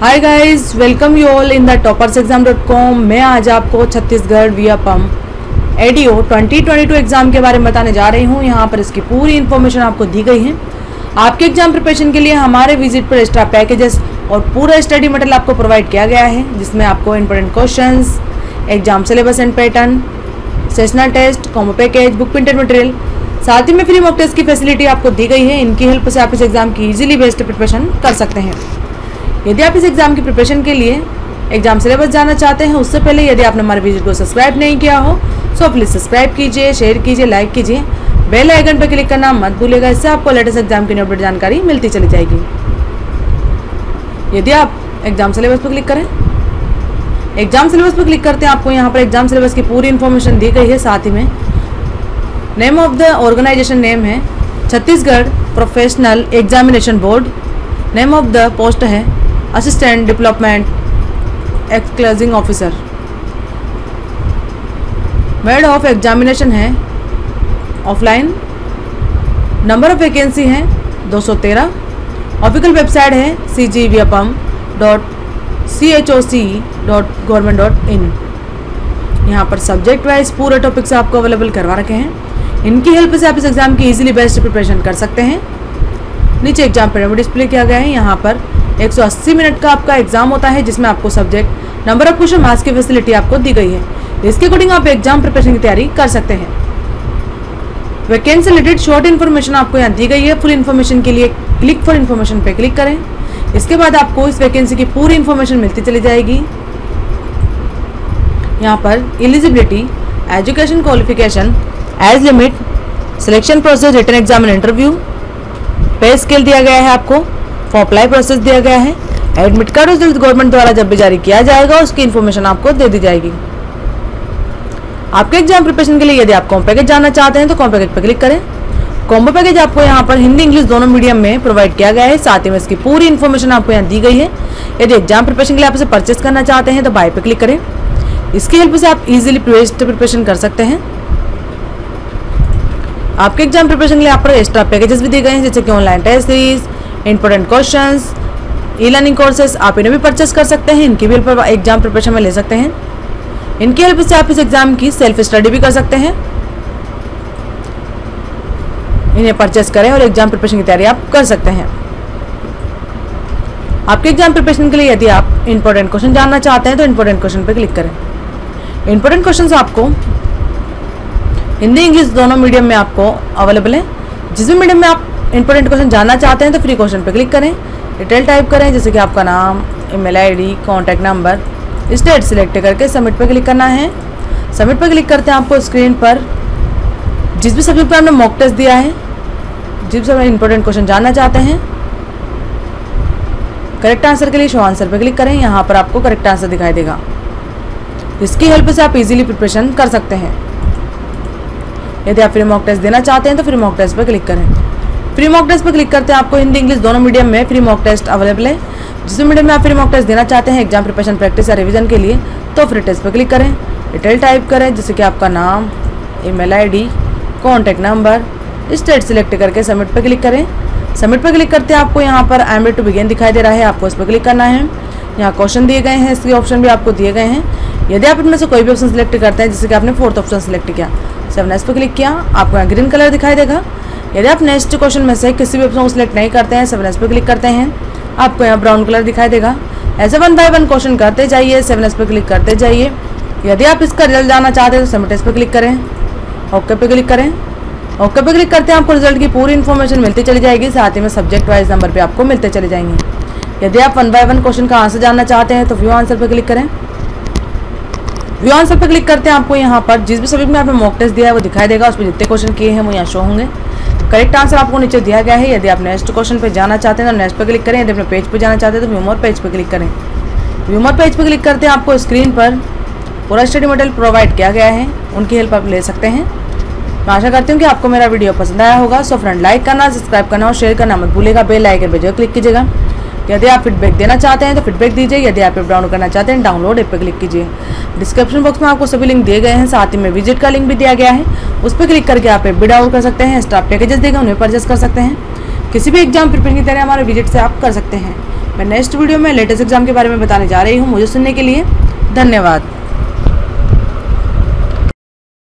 Hi guys welcome you all in the toppers exam dot com मैं आज आपको Chhattisgarh Vyapam ADO 2022 exam के बारे में बताने जा रही हूँ। यहाँ पर इसकी पूरी इन्फॉर्मेशन आपको दी गई है। आपके एग्ज़ाम प्रिपरेशन के लिए हमारे विज़िट पर एक्स्ट्रा पैकेजेस और पूरा स्टडी मटेरियल आपको प्रोवाइड किया गया है, जिसमें आपको important question exam syllabus and pattern sessional test combo package book printed material साथ ही में फ्री मॉक टेस्ट की फैसिलिटी आपको दी गई है। इनकी हेल्प से आप इस एग्ज़ाम की इजीली बेस्ट प्रिपरेशन कर सकते हैं। यदि आप इस एग्ज़ाम की प्रिपरेशन के लिए एग्ज़ाम सिलेबस जानना चाहते हैं, उससे पहले यदि आपने हमारे वीडियो को सब्सक्राइब नहीं किया हो तो प्लीज़ सब्सक्राइब कीजिए शेयर कीजिए लाइक कीजिए। बेल आइकन पर क्लिक करना मत भूलिएगा, इससे आपको लेटेस्ट एग्ज़ाम की अपडेट जानकारी मिलती चली जाएगी। यदि आप एग्ज़ाम सिलेबस पर क्लिक करें एग्ज़ाम सिलेबस पर क्लिक करते हैं, आपको यहाँ पर एग्ज़ाम सिलेबस की पूरी इन्फॉर्मेशन दी गई है साथ ही में। Name of the organization name है Chhattisgarh professional examination board name of the post है assistant development extension officer mode of examination है ऑफलाइन नंबर ऑफ़ वैकेंसी है 213 ऑफिकल वेबसाइट है C G Vyapam dot C H O C dot government dot in यहाँ पर subject wise पूरे topics आपको available करवा रखे हैं. इनकी हेल्प से आप इस एग्ज़ाम की इजीली बेस्ट प्रिपरेशन कर सकते हैं. नीचे एग्ज़ाम पैरामीटर डिस्प्ले किया गया है, यहाँ पर 180 मिनट का आपका एग्ज़ाम होता है, जिसमें आपको subject, number of question marks की फैसिलिटी आपको दी गई है। इसके अकॉर्डिंग आप एग्ज़ाम प्रिपरेशन की तैयारी कर सकते हैं। वैकेंसी रिलेटेड शॉर्ट इन्फॉर्मेशन आपको यहाँ दी गई है। फुल इन्फॉर्मेशन के लिए क्लिक फॉर इन्फॉर्मेशन पे क्लिक करें। इसके बाद आपको इस वैकेंसी की पूरी इन्फॉर्मेशन मिलती चली जाएगी। यहाँ पर eligibility, education qualification, age limit, selection process, written exam and interview. Pay scale दिया गया है आपको। फॉर अप्लाई प्रोसेस दिया गया है। एडमिट कार्ड उस गवर्नमेंट द्वारा जब भी जारी किया जाएगा, उसकी इन्फॉर्मेशन आपको दे दी जाएगी। आपके एग्ज़ाम प्रिपरेशन के लिए यदि आप कॉम पैकेज जानना चाहते हैं तो कॉम पैकेज पर क्लिक करें। कॉम्बो पैकेज आपको यहाँ पर हिंदी, इंग्लिश दोनों मीडियम में प्रोवाइड किया गया है, साथ ही में इसकी पूरी इन्फॉर्मेशन आपको यहाँ दी गई है। यदि एग्ज़ाम प्रिपरेशन के लिए आप इसे परचेस करना चाहते हैं तो बाय पे क्लिक करें। इसकी हेल्प से आप इजीली प्रिपरेशन कर सकते हैं। आपके एग्ज़ाम प्रिपरेशन के लिए आप पर एक्स्ट्रा पैकेजेस भी दिए गए हैं, जैसे कि online test series important question e learning courses आप इन्हें भी परचेस कर सकते हैं। इनकी भी हेल्प एग्ज़ाम प्रिपरेशन में ले सकते हैं। इनकी हेल्प से आप इस एग्ज़ाम की सेल्फ स्टडी भी कर सकते हैं। इन्हें परचेस करें और एग्ज़ाम प्रिपरेशन की तैयारी आप कर सकते हैं। आपके एग्ज़ाम प्रिपरेशन के लिए यदि आप इंपॉर्टेंट क्वेश्चन जानना चाहते हैं तो इंपॉर्टेंट क्वेश्चन पर क्लिक करें। इंपॉर्टेंट क्वेश्चन आपको हिंदी इंग्लिश दोनों मीडियम में आपको अवेलेबल है। जिस भी मीडियम में आप इंपॉर्टेंट क्वेश्चन जानना चाहते हैं तो फ्री क्वेश्चन पर क्लिक करें डिटेल टाइप करें, जैसे कि आपका नाम email ID contact number state select करके सबमिट पर क्लिक करना है। सबमिट पर क्लिक करते हैं आपको स्क्रीन पर, जिस भी सब्जेक्ट पर आपने मॉक टेस्ट दिया है, जिस भी इंपॉर्टेंट क्वेश्चन जानना चाहते हैं करेक्ट आंसर के लिए शो आंसर पर क्लिक करें, यहाँ पर आपको करेक्ट आंसर दिखाई देगा। इसकी हेल्प से आप इजीली प्रिपरेशन कर सकते हैं। यदि आप फ्री मॉक टेस्ट देना चाहते हैं तो फ्री मॉक टेस्ट पर क्लिक करें। फ्री मॉक टेस्ट पर क्लिक करते हैं आपको हिंदी इंग्लिश दोनों मीडियम में फ्री मॉक टेस्ट अवेलेबल है। जिस मीडियम में आप फ्री मॉक टेस्ट देना चाहते हैं एग्ज़ाम प्रिपरेशन प्रैक्टिस या रिविजन के लिए तो फ्री टेस्ट पर क्लिक करें। डिटेल टाइप करें, जैसे कि आपका नाम email ID contact number state select करके सबमिट पर क्लिक करें। सबमिट पर क्लिक करते हैं आपको यहाँ पर आई एम टू बिगेन दिखाई दे रहा है, आपको इस पर क्लिक करना है। यहाँ क्वेश्चन दिए गए हैं, इसके ऑप्शन भी आपको दिए गए हैं। यदि आप इनमें से कोई भी ऑप्शन सिलेक्ट करते हैं, जैसे कि आपने फोर्थ ऑप्शन सिलेक्ट किया सेवन एस पर क्लिक किया, आपको यहाँ ग्रीन कलर दिखाई देगा। यदि आप नेक्स्ट क्वेश्चन में से किसी भी ऑप्शन को सिलेक्ट नहीं करते हैं सेवन एस पर क्लिक करते हैं, आपको यहाँ ब्राउन कलर दिखाई देगा। ऐसे वन बाय वन क्वेश्चन करते जाइए सेवन एस पर क्लिक करते जाइए। यदि आप इसका रिज़ल्ट जानना चाहते हैं तो सेवन एस पर क्लिक करें। ओके पे क्लिक करें। ओके पे क्लिक करते हैं, आपको रिज़ल्ट की पूरी इन्फॉर्मेशन मिलती चली जाएगी, साथ ही में सब्जेक्ट वाइज नंबर पे आपको मिलते चले जाएँगे। यदि आप वन बाय वन क्वेश्चन का आंसर जानना चाहते हैं तो व्यू आंसर पर क्लिक करें। व्यू आंसर पर क्लिक करते हैं, आपको यहाँ पर जिस भी सब्जेक्ट में आपने मॉक टेस्ट दिया है, वो दिखाई देगा उस पर जितने क्वेश्चन किए हैं, वो यहाँ शो होंगे। करेक्ट आंसर आपको नीचे दिया गया है। यदि आप नेक्स्ट क्वेश्चन पे जाना चाहते हैं तो नेक्स्ट पर क्लिक करें। यदि अपने पेज पर जाना चाहते हैं तो व्यूमर पेज पर क्लिक करें। व्यूमर पेज पर क्लिक करते हैं आपको स्क्रीन पर पूरा स्टडी मटेरियल प्रोवाइड किया गया है। उनकी हेल्प आप ले सकते हैं। मैं आशा करती हूँ कि आपको मेरा वीडियो पसंद आया होगा। सो फ्रेंड लाइक करना सब्सक्राइब करना और शेयर करना मत भूलेगा बेल आइकन पर जो क्लिक कीजिएगा। यदि आप फीडबैक देना चाहते हैं तो फीडबैक दीजिए। यदि आप डाउनलोड करना चाहते हैं डाउनलोड ऐप पर क्लिक कीजिए। डिस्क्रिप्शन बॉक्स में आपको सभी लिंक दिए गए हैं, साथ ही में विज़िट का लिंक भी दिया गया है। उस पर क्लिक करके आप ऐप भी डाउनलोड कर सकते हैं स्टाफ पैकेजेस देगा उन्हें परचेस कर सकते हैं। किसी भी एग्ज़ाम प्रिपेयर की तरह हमारे विज़िट से आप कर सकते हैं। मैं नेक्स्ट वीडियो में लेटेस्ट एग्ज़ाम के बारे में बताने जा रही हूँ। मुझे सुनने के लिए धन्यवाद।